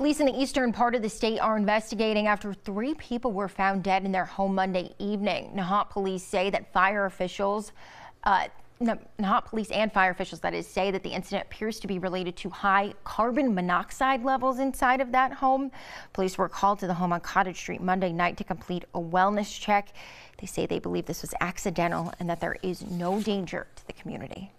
Police in the eastern part of the state are investigating after three people were found dead in their home Monday evening. Nahant police say that fire officials, uh, Nahant police and fire officials, that is, say that the incident appears to be related to high carbon monoxide levels inside of that home. Police were called to the home on Cottage Street Monday night to complete a wellness check. They say they believe this was accidental and that there is no danger to the community.